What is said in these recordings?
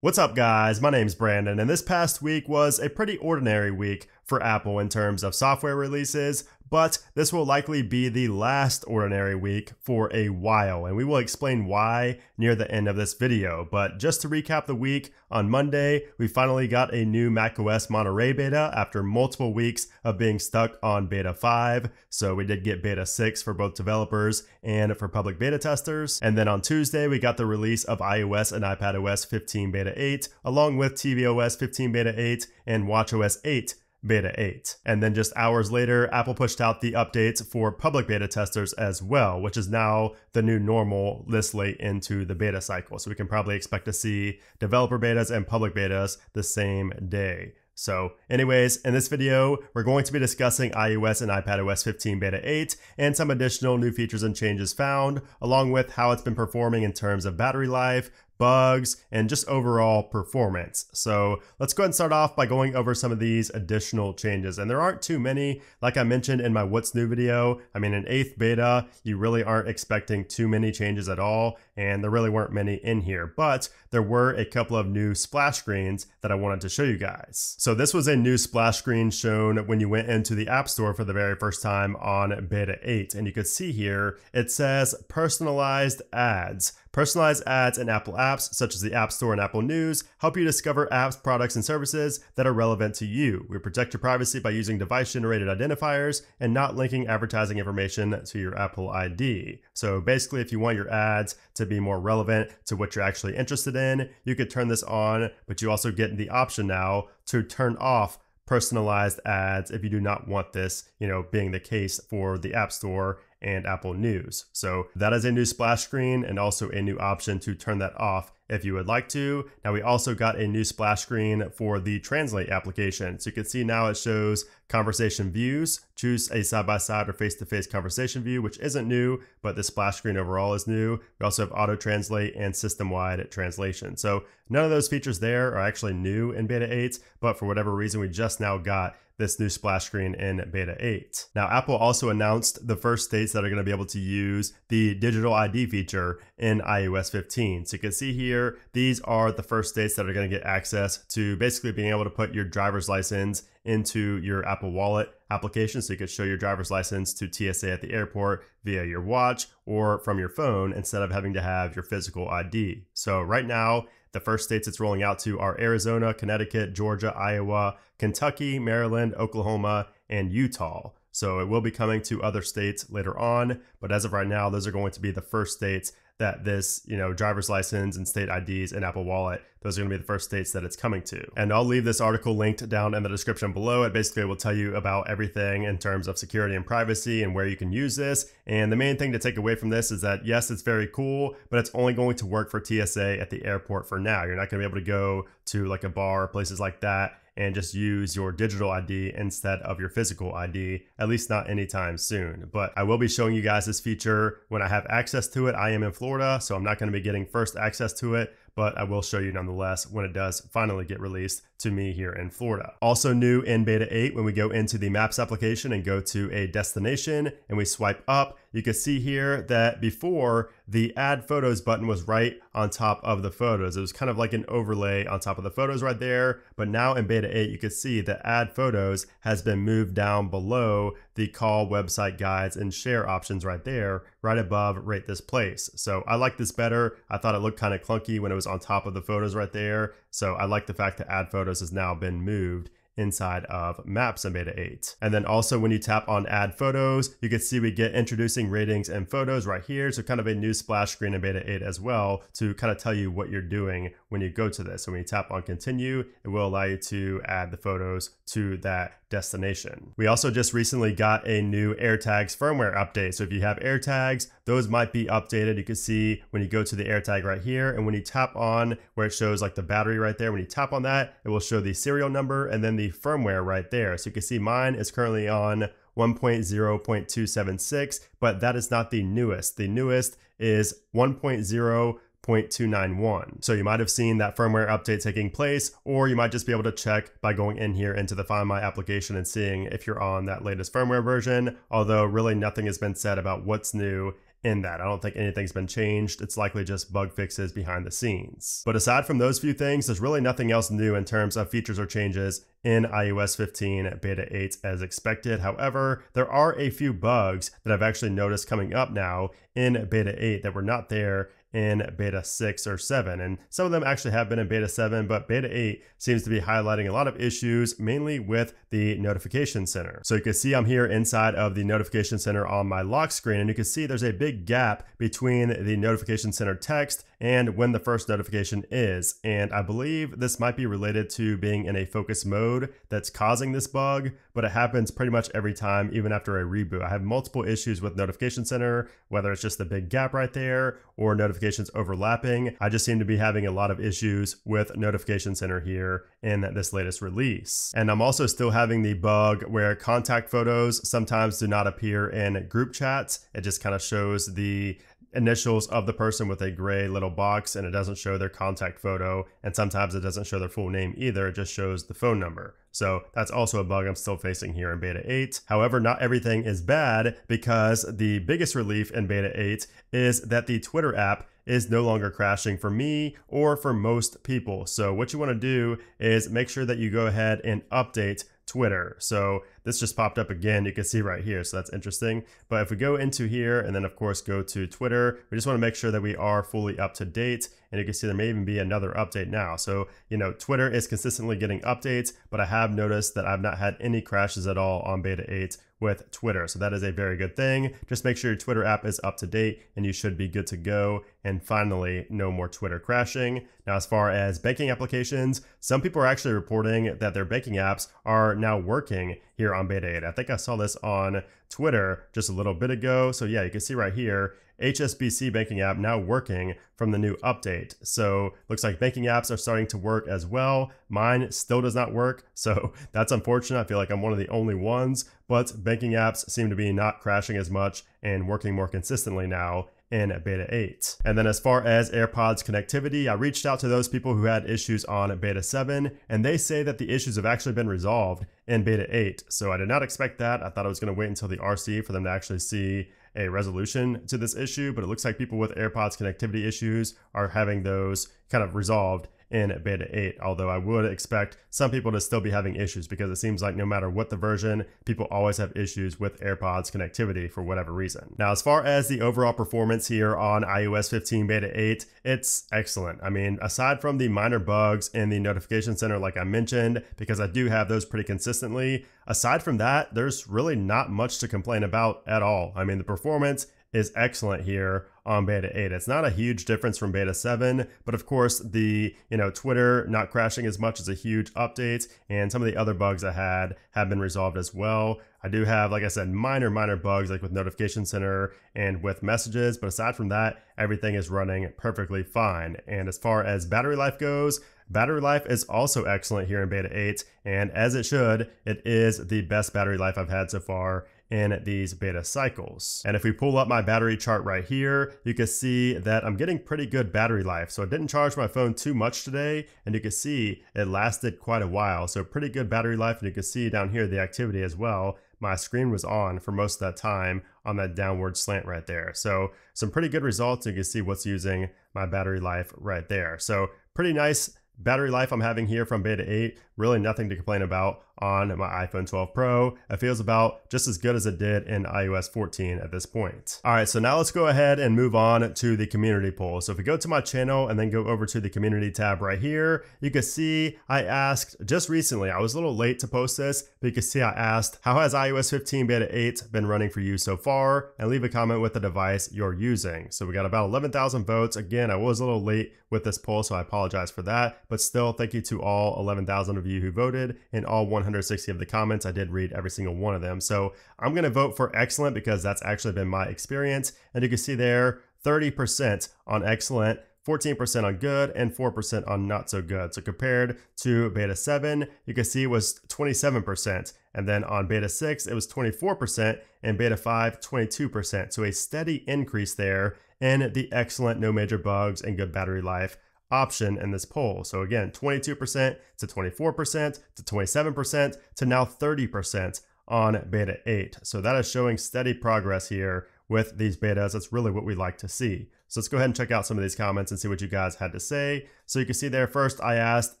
What's up, guys? My name's Brandon, and this past week was a pretty ordinary week for Apple in terms of software releases, but this will likely be the last ordinary week for a while, and we will explain why near the end of this video. But just to recap the week, on Monday, we finally got a new macOS Monterey beta after multiple weeks of being stuck on beta 5. So we did get beta 6 for both developers and for public beta testers. And then on Tuesday, we got the release of iOS and iPadOS 15 beta 8, along with tvOS 15 beta 8 and watchOS 8 beta 8. And then just hours later, Apple pushed out the updates for public beta testers as well, which is now the new normal this late into the beta cycle. So we can probably expect to see developer betas and public betas the same day. So anyways, in this video, we're going to be discussing iOS and iPadOS 15 Beta 8 and some additional new features and changes found, along with how it's been performing in terms of battery life, bugs, and just overall performance. So let's go ahead and start off by going over some of these additional changes. And there aren't too many, like I mentioned in my What's New video. I mean, in 8th beta, you really aren't expecting too many changes at all, and there really weren't many in here. But there were a couple of new splash screens that I wanted to show you guys. So this was a new splash screen shown when you went into the App Store for the very first time on Beta 8. And you could see here, it says personalized ads. Personalized ads in Apple apps, such as the App Store and Apple News, help you discover apps, products, and services that are relevant to you. We protect your privacy by using device generated identifiers and not linking advertising information to your Apple ID. So basically, if you want your ads to be more relevant to what you're actually interested in, you could turn this on, but you also get the option now to turn off personalized ads if you do not want this, you know, being the case for the App Store and Apple News. So that is a new splash screen and also a new option to turn that off if you would like to. Now we also got a new splash screen for the Translate application. So you can see now it shows conversation views. Choose a side-by-side or face-to-face conversation view, which isn't new, but the splash screen overall is new. We also have auto translate and system-wide translation. So none of those features there are actually new in beta 8, but for whatever reason, we just now got this new splash screen in beta 8. Now, Apple also announced the first states that are going to be able to use the digital ID feature in iOS 15. So you can see here, these are the first states that are going to get access to basically being able to put your driver's license into your Apple Wallet application so you could show your driver's license to TSA at the airport via your watch or from your phone instead of having to have your physical ID. So right now, the first states it's rolling out to are Arizona, Connecticut, Georgia, Iowa, Kentucky, Maryland, Oklahoma, and Utah. So it will be coming to other states later on, but as of right now, those are going to be the first states that this, you know, driver's license and state IDs and Apple Wallet, those are going to be the first states that it's coming to. And I'll leave this article linked down in the description below. It basically will tell you about everything in terms of security and privacy and where you can use this. And the main thing to take away from this is that yes, it's very cool, but it's only going to work for TSA at the airport for now. You're not going to be able to go to like a bar or places like that and just use your digital ID instead of your physical ID, at least not anytime soon. But I will be showing you guys this feature when I have access to it. I am in Florida, so I'm not going to be getting first access to it, but I will show you nonetheless when it does finally get released to me here in Florida. Also new in beta 8, when we go into the Maps application and go to a destination and we swipe up, you can see here that before the add photos button was right on top of the photos. It was kind of like an overlay on top of the photos right there. But now in beta 8, you can see that add photos has been moved down below the call website guides and share options right there, right above rate this place. So I like this better. I thought it looked kind of clunky when it was on top of the photos right there. So I like the fact that add photos has now been moved inside of Maps in Beta 8. And then also when you tap on Add Photos, you can see we get introducing ratings and photos right here. So kind of a new splash screen in Beta 8 as well to kind of tell you what you're doing when you go to this. So when you tap on Continue, it will allow you to add the photos to that destination. We also just recently got a new AirTags firmware update. So if you have AirTags, those might be updated. You can see when you go to the AirTag right here, and when you tap on where it shows like the battery right there, when you tap on that, it will show the serial number and then the firmware right there. So you can see mine is currently on 1.0.276, but that is not the newest. The newest is 1.0 0.291. So you might have seen that firmware update taking place, or you might just be able to check by going in here into the Find My application and seeing if you're on that latest firmware version, although really nothing has been said about what's new in that. I don't think anything's been changed. It's likely just bug fixes behind the scenes. But aside from those few things, there's really nothing else new in terms of features or changes in iOS 15 Beta 8 as expected. However, there are a few bugs that I've actually noticed coming up now in Beta 8 that were not there in beta 6 or 7. And some of them actually have been in beta 7, but beta 8 seems to be highlighting a lot of issues, mainly with the notification center. So you can see I'm here inside of the notification center on my lock screen, and you can see there's a big gap between the notification center text and when the first notification is. And I believe this might be related to being in a focus mode that's causing this bug, but it happens pretty much every time, even after a reboot. I have multiple issues with notification center, whether it's just the big gap right there or notifications overlapping. I just seem to be having a lot of issues with notification center here in this latest release. And I'm also still having the bug where contact photos sometimes do not appear in group chats. It just kind of shows the initials of the person with a gray little box and it doesn't show their contact photo and sometimes it doesn't show their full name either it just shows the phone number. So that's also a bug I'm still facing here in beta 8 however not everything is bad because the biggest relief in beta 8 is that the Twitter app is no longer crashing for me or for most people. So what you want to do is make sure that you go ahead and update Twitter. So this just popped up again. You can see right here. So that's interesting. But if we go into here and then of course go to Twitter, we just want to make sure that we are fully up to date. And you can see there may even be another update now. So, you know, Twitter is consistently getting updates, but I have noticed that I've not had any crashes at all on beta 8 with Twitter. So that is a very good thing. Just make sure your Twitter app is up to date and you should be good to go. And finally, no more Twitter crashing. Now, as far as banking applications, some people are actually reporting that their banking apps are now working here on Beta 8. I think I saw this on Twitter just a little bit ago. So yeah, you can see right here, HSBC banking app now working from the new update. So looks like banking apps are starting to work as well. Mine still does not work. So that's unfortunate. I feel like I'm one of the only ones, but banking apps seem to be not crashing as much and working more consistently now in beta 8. And then as far as AirPods connectivity, I reached out to those people who had issues on beta 7 and they say that the issues have actually been resolved in beta 8. So I did not expect that. I thought I was going to wait until the RC for them to actually see a resolution to this issue, but it looks like people with AirPods connectivity issues are having those kind of resolved in beta 8, although I would expect some people to still be having issues because it seems like no matter what the version, people always have issues with AirPods connectivity for whatever reason. Now, as far as the overall performance here on iOS 15 beta 8, it's excellent. I mean, aside from the minor bugs in the notification center, like I mentioned, because I do have those pretty consistently, aside from that, there's really not much to complain about at all. I mean, the performance is excellent here on beta 8. It's not a huge difference from beta 7, but of course the, you know, Twitter not crashing as much is a huge update and some of the other bugs I had have been resolved as well. I do have, like I said, minor, minor bugs like with notification center and with messages, but aside from that, everything is running perfectly fine. And as far as battery life goes, Battery life is also excellent here in Beta 8, and as it should, it is the best battery life I've had so far in these beta cycles. And if we pull up my battery chart right here, you can see that I'm getting pretty good battery life. So I didn't charge my phone too much today, and you can see it lasted quite a while. So pretty good battery life, and you can see down here the activity as well. My screen was on for most of that time on that downward slant right there. So some pretty good results. You can see what's using my battery life right there. So pretty nice battery life I'm having here from beta 8, really nothing to complain about on my iPhone 12 Pro. It feels about just as good as it did in iOS 14 at this point. All right, so now let's go ahead and move on to the community poll. So if we go to my channel and then go over to the community tab right here, you can see I asked just recently, I was a little late to post this, but you can see I asked, how has iOS 15 beta 8 been running for you so far? And leave a comment with the device you're using. So we got about 11,000 votes. Again, I was a little late with this poll, so I apologize for that. But still, thank you to all 11,000 of you who voted and all 160 of the comments. I did read every single one of them. So I'm going to vote for excellent because that's actually been my experience. And you can see there 30% on excellent. 14% on good and 4% on not so good. So compared to beta 7, you can see it was 27%. And then on beta 6, it was 24%, and beta 5, 22%. So a steady increase there in the excellent no major bugs and good battery life option in this poll. So again, 22% to 24% to 27% to now 30% on beta 8. So that is showing steady progress here with these betas. That's really what we like to see. So let's go ahead and check out some of these comments and see what you guys had to say. So you can see there first, I asked,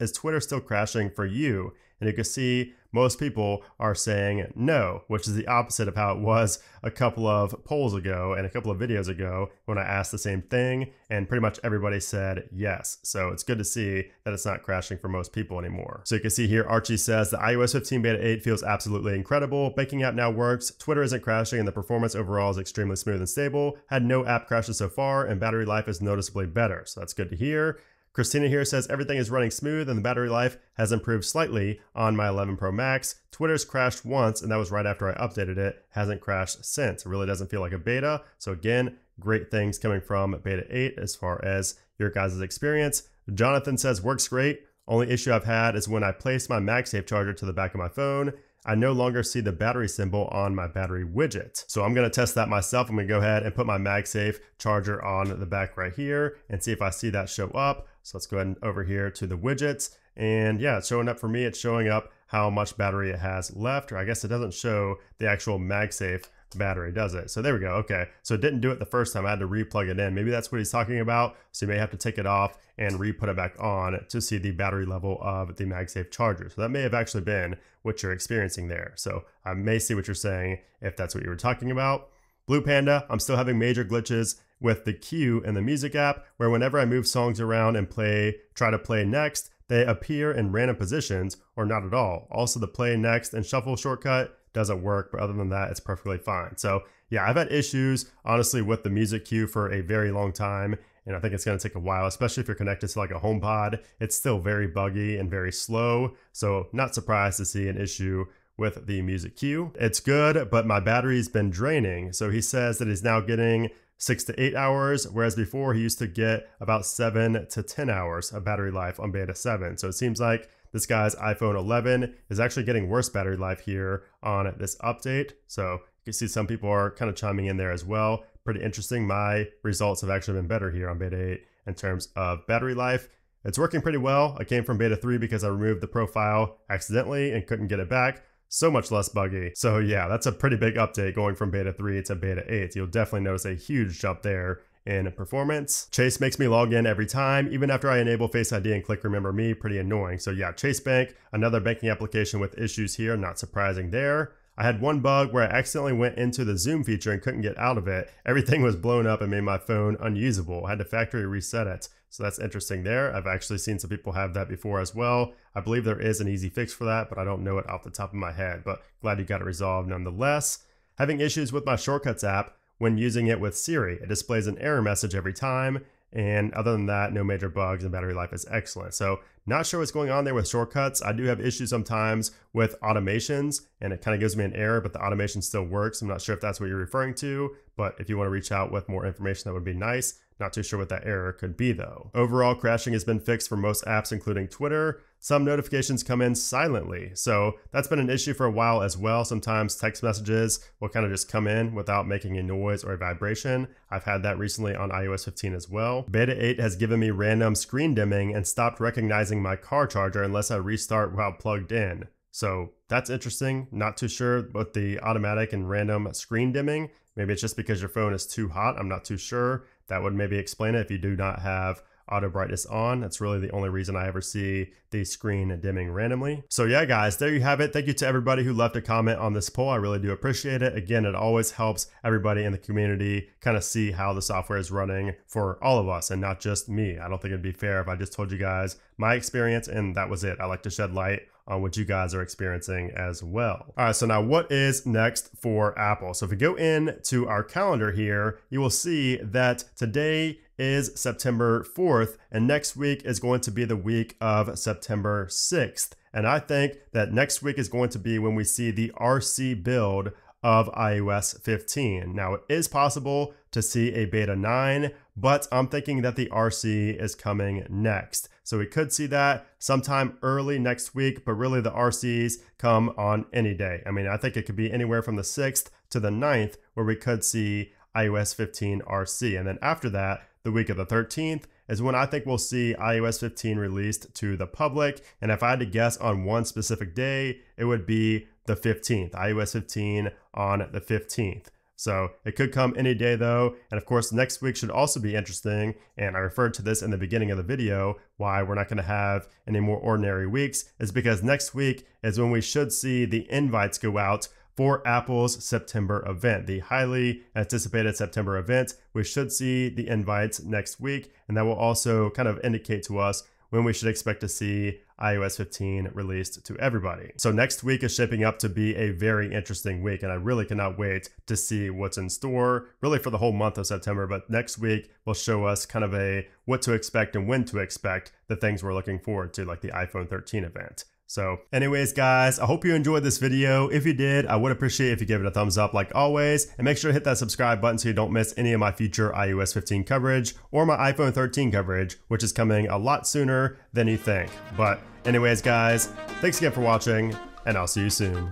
is Twitter still crashing for you? And you can see most people are saying no, which is the opposite of how it was a couple of polls ago and a couple of videos ago when I asked the same thing, and pretty much everybody said yes. So it's good to see that it's not crashing for most people anymore. So you can see here, Archie says the iOS 15 beta 8 feels absolutely incredible. Banking app now works, Twitter isn't crashing, and the performance overall is extremely smooth and stable. Had no app crashes so far, and battery life is noticeably better. So that's good to hear. Christina here says everything is running smooth and the battery life has improved slightly on my 11 Pro Max. Twitter's crashed once and that was right after I updated it. Hasn't crashed since. It really doesn't feel like a beta. So again, great things coming from beta 8 as far as your guys' experience. Jonathan says works great. Only issue I've had is when I place my MagSafe charger to the back of my phone. I no longer see the battery symbol on my battery widget. So I'm gonna test that myself. I'm gonna go ahead and put my MagSafe charger on the back right here and see if I see that show up. So let's go ahead and over here to the widgets. And yeah, it's showing up for me. It's showing up how much battery it has left, or I guess it doesn't show the actual MagSafe battery, does it? So there we go. Okay. So it didn't do it the first time. I had to re-plug it in. Maybe that's what he's talking about. So you may have to take it off and re-put it back on to see the battery level of the MagSafe charger. So that may have actually been what you're experiencing there. So I may see what you're saying if that's what you were talking about. Blue Panda, I'm still having major glitches with the queue in the music app where whenever I move songs around and play, try to play next, they appear in random positions or not at all. Also, the play next and shuffle shortcut doesn't work, but other than that, it's perfectly fine. So, yeah, I've had issues honestly with the music queue for a very long time, and I think it's going to take a while, especially if you're connected to like a HomePod. It's still very buggy and very slow, so not surprised to see an issue with the music queue. It's good, but my battery's been draining. So he says that he's now getting six to eight hours, whereas before he used to get about seven to 10 hours of battery life on beta 7. So it seems like this guy's iPhone 11 is actually getting worse battery life here on this update. So you can see some people are kind of chiming in there as well. Pretty interesting. My results have actually been better here on beta 8 in terms of battery life. It's working pretty well. I came from beta 3 because I removed the profile accidentally and couldn't get it back so much less buggy. So yeah, that's a pretty big update going from beta 3 to beta 8. You'll definitely notice a huge jump there in performance. Chase makes me log in every time, even after I enable Face ID and click Remember Me, pretty annoying. So yeah, Chase Bank, another banking application with issues here, not surprising there. I had one bug where I accidentally went into the zoom feature and couldn't get out of it. Everything was blown up and made my phone unusable. I had to factory reset it. So that's interesting there. I've actually seen some people have that before as well. I believe there is an easy fix for that, but I don't know it off the top of my head. But glad you got it resolved nonetheless. Having issues with my Shortcuts app when using it with Siri. It displays an error message every time and other than that, no major bugs and battery life is excellent. So not sure what's going on there with shortcuts. I do have issues sometimes with automations and it kind of gives me an error, but the automation still works. I'm not sure if that's what you're referring to, but if you want to reach out with more information, that would be nice. Not too sure what that error could be though. Overall, crashing has been fixed for most apps, including Twitter. Some notifications come in silently. So that's been an issue for a while as well. Sometimes text messages will kind of just come in without making a noise or a vibration. I've had that recently on iOS 15 as well. Beta 8 has given me random screen dimming and stopped recognizing my car charger unless I restart while plugged in. So that's interesting. Not too sure about the automatic and random screen dimming. Maybe it's just because your phone is too hot. I'm not too sure. That would maybe explain it if you do not have auto brightness on. That's really the only reason I ever see the screen dimming randomly. So yeah, guys, there you have it. Thank you to everybody who left a comment on this poll. I really do appreciate it. Again, it always helps everybody in the community kind of see how the software is running for all of us and not just me. I don't think it'd be fair if I just told you guys my experience and that was it. I like to shed light on what you guys are experiencing as well. All right, so now what is next for Apple? So if we go in to our calendar here, you will see that today is September 4th, and next week is going to be the week of September 6th. And I think that next week is going to be when we see the RC build of iOS 15. Now, it is possible to see a beta 9, but I'm thinking that the RC is coming next. So we could see that sometime early next week, but really the RCs come on any day. I mean, I think it could be anywhere from the 6th to the 9th where we could see iOS 15 RC. And then after that, the week of the 13th is when I think we'll see iOS 15 released to the public. And if I had to guess on one specific day, it would be the 15th, iOS 15 on the 15th. So it could come any day though. And of course, next week should also be interesting. And I referred to this in the beginning of the video why we're not going to have any more ordinary weeks is because next week is when we should see the invites go out for Apple's September event, the highly anticipated September event. We should see the invites next week, and that will also kind of indicate to us when we should expect to see iOS 15 released to everybody. So next week is shaping up to be a very interesting week, and I really cannot wait to see what's in store, really for the whole month of September. But next week will show us kind of a what to expect and when to expect the things we're looking forward to, like the iPhone 13 event. So anyways, guys, I hope you enjoyed this video. If you did, I would appreciate if you give it a thumbs up like always, and make sure to hit that subscribe button so you don't miss any of my future iOS 15 coverage or my iPhone 13 coverage, which is coming a lot sooner than you think. But anyways, guys, thanks again for watching, and I'll see you soon.